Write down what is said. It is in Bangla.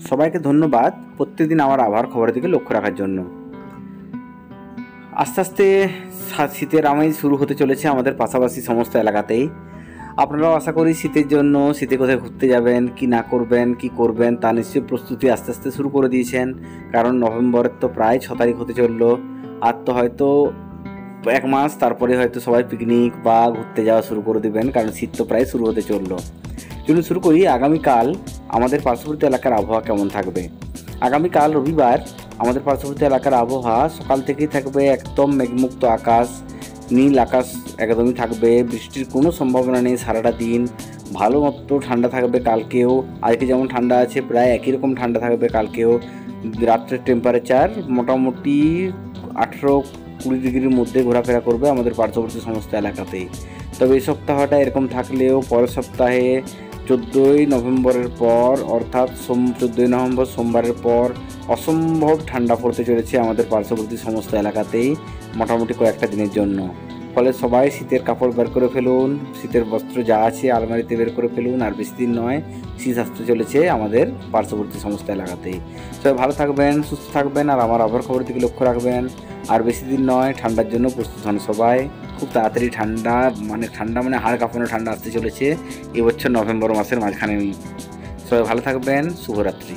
সবাইকে ধন্যবাদ প্রত্যেকদিন আমার আবহাওয়ার খবরের দিকে লক্ষ্য রাখার জন্য। আস্তে আস্তে শীতের আমেজ শুরু হতে চলেছে আমাদের পাশাপাশি সমস্ত এলাকাতেই। আপনারাও আশা করি শীতের জন্য শীতে কোথায় ঘুরতে যাবেন, কি না করবেন, কি করবেন তা নিশ্চয়ই প্রস্তুতি আস্তে আস্তে শুরু করে দিয়েছেন। কারণ নভেম্বরের তো প্রায় ছ তারিখ হতে চলল। আর তো হয়তো এক মাস, তারপরে হয়তো সবাই পিকনিক বা ঘুরতে যাওয়া শুরু করে দেবেন, কারণ শীত তো প্রায় শুরু হতে চলল। চলুন শুরু করি আগামীকাল আমাদের পার্শ্ববর্তী এলাকার আবহাওয়া কেমন থাকবে? আগামীকাল রবিবার আমাদের পার্শ্ববর্তী এলাকার আবহাওয়া সকাল থেকেই থাকবে একদম মেঘমুক্ত আকাশ, নীল আকাশ একদমই থাকবে, বৃষ্টির কোনো সম্ভাবনা নেই সারাটা দিন, ভালো মতো ঠান্ডা থাকবে কালকেও, আজকে যেমন ঠান্ডা আছে প্রায় একই রকম ঠান্ডা থাকবে কালকেও, রাত্রের টেম্পারেচার মোটামুটি আঠেরো কুড়ি ডিগ্রির মধ্যে ঘোরাফেরা করবে আমাদের পার্শ্ববর্তী সমস্ত এলাকাতেই। তবে এই সপ্তাহটা এরকম থাকলেও পরের সপ্তাহে চোদ্দোই নভেম্বরের পর, অর্থাৎ সোম, চোদ্দোই নভেম্বর সোমবারের পর অসম্ভব ঠান্ডা পড়তে চলেছে আমাদের পার্শ্ববর্তী সমস্ত এলাকাতেই মোটামুটি কয়েকটা দিনের জন্য। ফলে সবাই শীতের কাপড় বের করে ফেলুন, শীতের বস্ত্র যা আছে আলমারিতে বের করে ফেলুন, আর বেশি দিন নয়, শীত আসতে চলেছে আমাদের পার্শ্ববর্তী সমস্ত এলাকাতেই। সবাই ভালো থাকবেন, সুস্থ থাকবেন, আর আমার আবহাওয়ার খবর দিকে লক্ষ্য রাখবেন। আর বেশি দিন নয়, ঠান্ডার জন্য প্রস্তুত হন সবাই। খুব তাড়াতাড়ি ঠান্ডা মানে ঠান্ডা মানে হাড় কাঁপানো ঠান্ডা আসতে চলেছে। এবছর নভেম্বর মাসের মাঝখানে। সবাই ভালো থাকবেন, শুভরাত্রি।